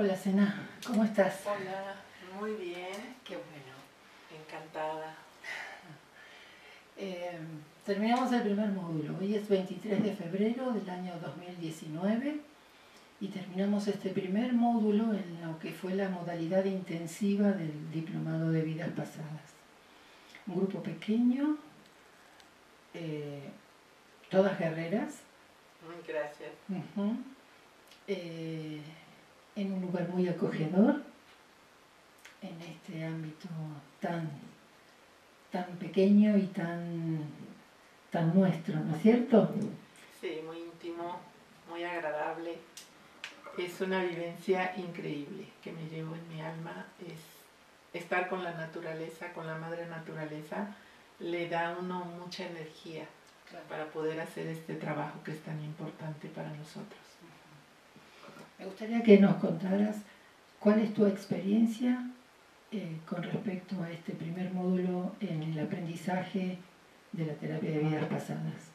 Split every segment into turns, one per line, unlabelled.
Hola, Sena, ¿cómo estás?
Hola, muy bien, qué bueno, encantada.
Eh, terminamos el primer módulo, hoy es 23 de febrero del año 2019 y terminamos este primer módulo en lo que fue la modalidad intensiva del Diplomado de Vidas Pasadas. Un grupo pequeño, eh, todas guerreras.
Gracias.
Eh, en un lugar muy acogedor, en este ámbito tan, tan pequeño y tan, tan nuestro, ¿no es cierto?
Sí, muy íntimo, muy agradable. Es una vivencia increíble que me llevo en mi alma. Es estar con la naturaleza, con la madre naturaleza, le da a uno mucha energía para poder hacer este trabajo que es tan importante para nosotros.
Me gustaría que nos contaras cuál es tu experiencia eh, con respecto a este primer módulo en el aprendizaje de la terapia de vidas pasadas.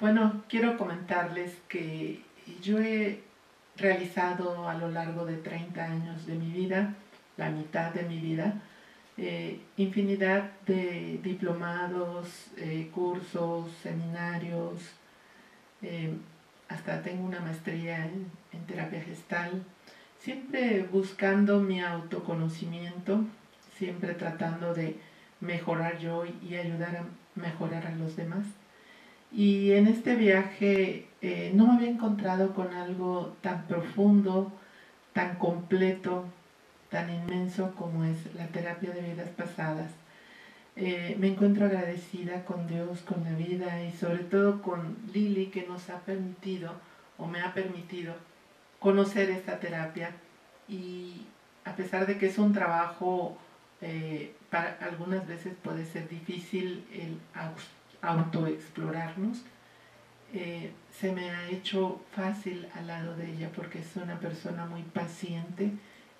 Bueno, quiero comentarles que yo he realizado a lo largo de 30 años de mi vida, la mitad de mi vida, eh, infinidad de diplomados, eh, cursos, seminarios, tengo una maestría en, terapia gestal, siempre buscando mi autoconocimiento, siempre tratando de mejorar yo y ayudar a mejorar a los demás. Y en este viaje eh, no me había encontrado con algo tan profundo, tan completo, tan inmenso como es la terapia de vidas pasadas. Eh, me encuentro agradecida con Dios, con la vida y sobre todo con Lili que nos ha permitido o me ha permitido conocer esta terapia y a pesar de que es un trabajo eh, para algunas veces puede ser difícil el autoexplorarnos, eh, se me ha hecho fácil al lado de ella porque es una persona muy paciente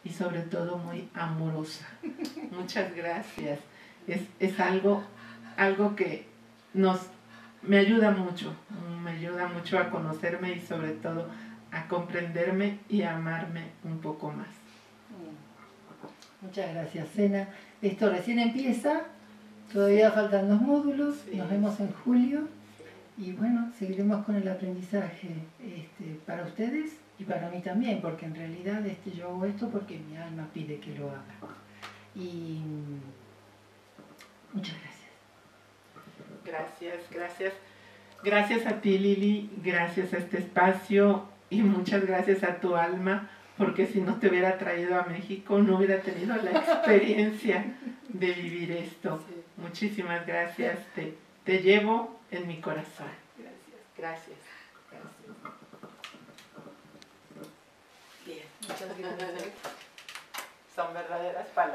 y sobre todo muy amorosa. Muchas gracias es, algo, algo que nos, me ayuda mucho, me ayuda mucho a conocerme y sobre todo a comprenderme y a amarme un poco más.
Muchas gracias, Sena. Esto recién empieza, todavía faltan dos módulos, nos vemos en julio y bueno, seguiremos con el aprendizaje este, para ustedes y para mí también, porque en realidad este, yo hago esto porque mi alma pide que lo haga. Y Muchas gracias.
Gracias, gracias. Gracias a ti, Lili, gracias a este espacio y muchas gracias a tu alma, porque si no te hubiera traído a México, no hubiera tenido la experiencia de vivir esto. Muchísimas gracias, te, te llevo en mi corazón. Gracias, gracias. Bien, muchas gracias. Son verdaderas palabras.